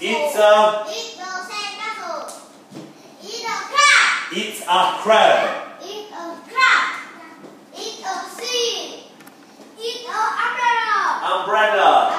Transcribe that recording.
It's a It's a crab. it's a crab. It's a crab. It's a sea. It's a umbrella. Umbrella.